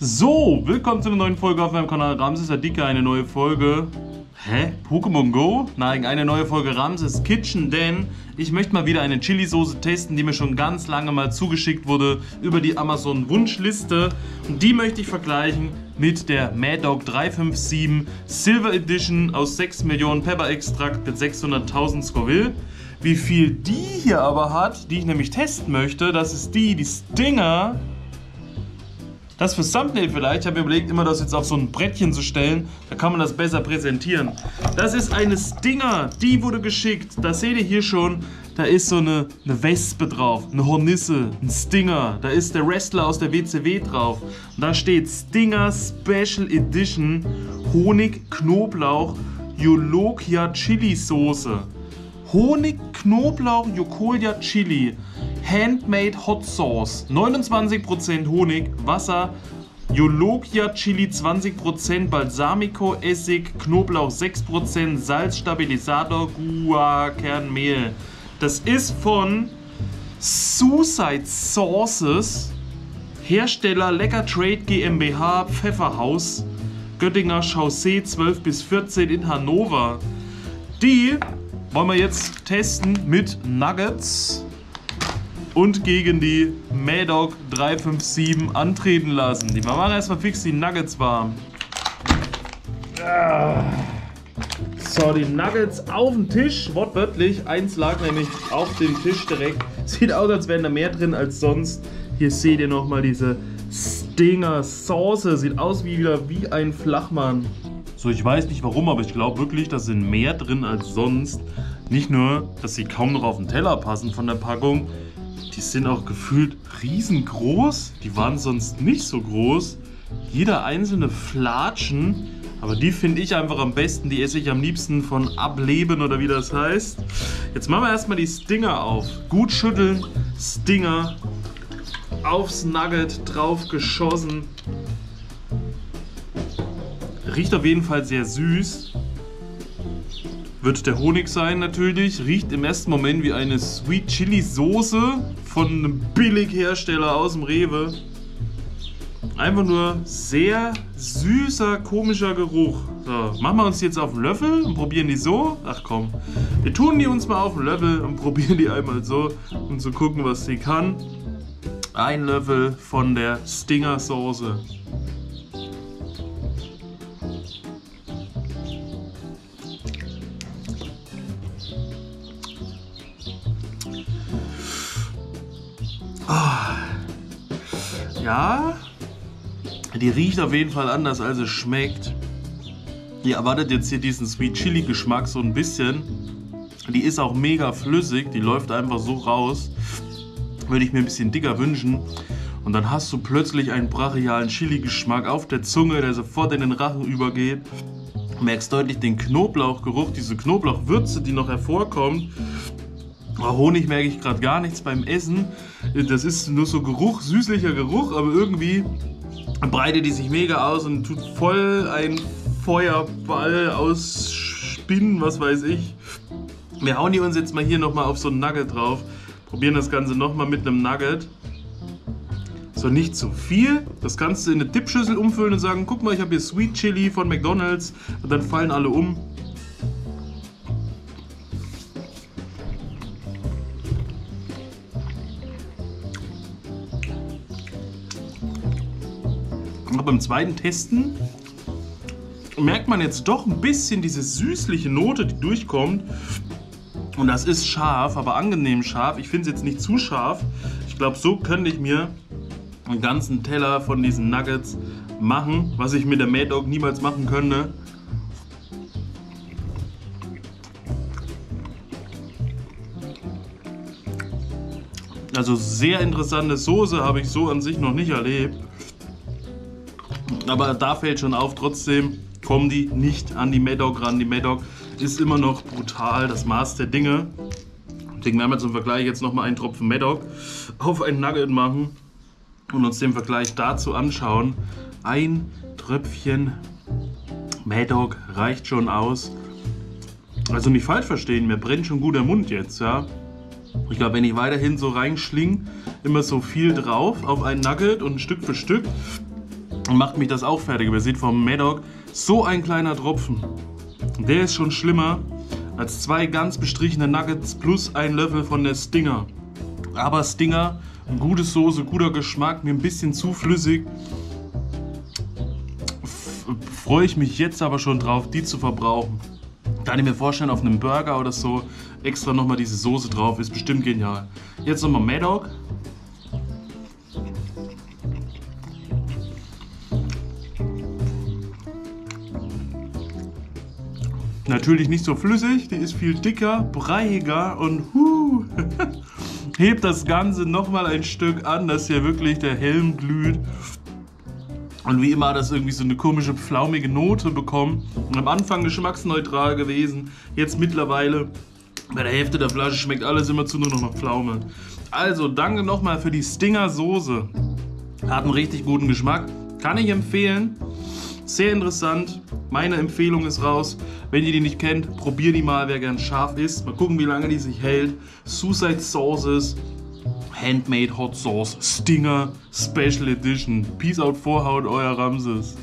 So, willkommen zu einer neuen Folge auf meinem Kanal Ramses Adika, eine neue Folge. Hä? Pokémon Go? Nein, eine neue Folge Ramses Kitchen, denn ich möchte mal wieder eine Chili-Soße testen, die mir schon ganz lange mal zugeschickt wurde über die Amazon Wunschliste. Und die möchte ich vergleichen mit der Mad Dog 357 Silver Edition aus 6 Millionen Pepper-Extrakt mit 600.000 Scoville. Wie viel die hier aber hat, die ich nämlich testen möchte, das ist die, die Stinger das für Thumbnail vielleicht. Ich habe mir überlegt, immer das jetzt auf so ein Brettchen zu stellen. Da kann man das besser präsentieren. Das ist eine Stinger. Die wurde geschickt. Das seht ihr hier schon. Da ist so eine, eine Wespe drauf, eine Hornisse, ein Stinger. Da ist der Wrestler aus der WCW drauf. Und da steht Stinger Special Edition Honig, Knoblauch, Yolokia Chili Soße. Honig, Knoblauch, Jokolia Chili. Handmade Hot Sauce, 29% Honig, Wasser, Yolokia Chili 20%, Balsamico Essig, Knoblauch 6%, Salz, Stabilisator, Guacamole. Das ist von Suicide Sauces, Hersteller Lecker Trade GmbH, Pfefferhaus, Göttinger Chaussee 12 bis 14 in Hannover. Die wollen wir jetzt testen mit Nuggets und gegen die Madoc 357 antreten lassen. Die machen erstmal fix die Nuggets warm. So, die Nuggets auf dem Tisch, wortwörtlich. Eins lag nämlich auf dem Tisch direkt. Sieht aus, als wären da mehr drin als sonst. Hier seht ihr nochmal diese Stinger Sauce. Sieht aus wie wieder wie ein Flachmann. So, ich weiß nicht warum, aber ich glaube wirklich, da sind mehr drin als sonst. Nicht nur, dass sie kaum noch auf den Teller passen von der Packung, die sind auch gefühlt riesengroß. Die waren sonst nicht so groß. Jeder einzelne Flatschen. Aber die finde ich einfach am besten. Die esse ich am liebsten von Ableben oder wie das heißt. Jetzt machen wir erstmal die Stinger auf. Gut schütteln. Stinger aufs Nugget drauf geschossen. Riecht auf jeden Fall sehr süß. Wird der Honig sein natürlich. Riecht im ersten Moment wie eine Sweet Chili Soße von einem Billighersteller aus dem Rewe. Einfach nur sehr süßer, komischer Geruch. So, machen wir uns jetzt auf den Löffel und probieren die so. Ach komm, wir tun die uns mal auf den Löffel und probieren die einmal so, um zu gucken, was sie kann. Ein Löffel von der Stinger Soße. Ja, die riecht auf jeden Fall anders, als es schmeckt. Ihr erwartet jetzt hier diesen Sweet Chili Geschmack so ein bisschen. Die ist auch mega flüssig, die läuft einfach so raus. Würde ich mir ein bisschen dicker wünschen. Und dann hast du plötzlich einen brachialen Chili-Geschmack auf der Zunge, der sofort in den Rachen übergeht. Merkst deutlich den Knoblauchgeruch, diese Knoblauchwürze, die noch hervorkommt. Honig merke ich gerade gar nichts beim Essen. Das ist nur so Geruch, süßlicher Geruch, aber irgendwie breitet die sich mega aus und tut voll ein Feuerball aus Spinnen, was weiß ich. Wir hauen die uns jetzt mal hier nochmal auf so ein Nugget drauf. Probieren das Ganze nochmal mit einem Nugget. So, nicht zu viel. Das kannst du in eine Dipschüssel umfüllen und sagen, guck mal, ich habe hier Sweet Chili von McDonald's. Und dann fallen alle um. Aber beim zweiten Testen merkt man jetzt doch ein bisschen diese süßliche Note, die durchkommt. Und das ist scharf, aber angenehm scharf. Ich finde es jetzt nicht zu scharf. Ich glaube, so könnte ich mir einen ganzen Teller von diesen Nuggets machen, was ich mit der Mad Dog niemals machen könnte. Also sehr interessante Soße habe ich so an sich noch nicht erlebt. Aber da fällt schon auf, trotzdem kommen die nicht an die Maddock ran. Die Maddock ist immer noch brutal, das Maß der Dinge. Deswegen werden wir zum Vergleich jetzt nochmal einen Tropfen Maddock auf ein Nugget machen und uns den Vergleich dazu anschauen. Ein Tröpfchen Maddock reicht schon aus. Also nicht falsch verstehen, mir brennt schon gut der Mund jetzt, ja. Ich glaube, wenn ich weiterhin so reinschling, immer so viel drauf auf ein Nugget und Stück für Stück, macht mich das auch fertig. Aber ihr seht vom Maddock so ein kleiner Tropfen. Der ist schon schlimmer als zwei ganz bestrichene Nuggets plus ein Löffel von der Stinger. Aber Stinger, gute Soße, guter Geschmack, mir ein bisschen zu flüssig. Freue ich mich jetzt aber schon drauf, die zu verbrauchen. Kann ich mir vorstellen, auf einem Burger oder so extra nochmal diese Soße drauf, ist bestimmt genial. Jetzt nochmal Maddock. Natürlich nicht so flüssig, die ist viel dicker, breiiger und huh, hebt das Ganze nochmal ein Stück an, dass hier wirklich der Helm glüht. Und wie immer hat das irgendwie so eine komische flaumige Note bekommen. Am Anfang geschmacksneutral gewesen, jetzt mittlerweile bei der Hälfte der Flasche schmeckt alles immer zu nur noch nach Pflaume. Also danke nochmal für die Stinger Soße. Hat einen richtig guten Geschmack. Kann ich empfehlen. Sehr interessant. Meine Empfehlung ist raus. Wenn ihr die nicht kennt, probiert die mal, wer gern scharf ist. Mal gucken, wie lange die sich hält. Suicide Sauces, Handmade Hot Sauce, Stinger, Special Edition. Peace out Vorhaut, euer Ramses.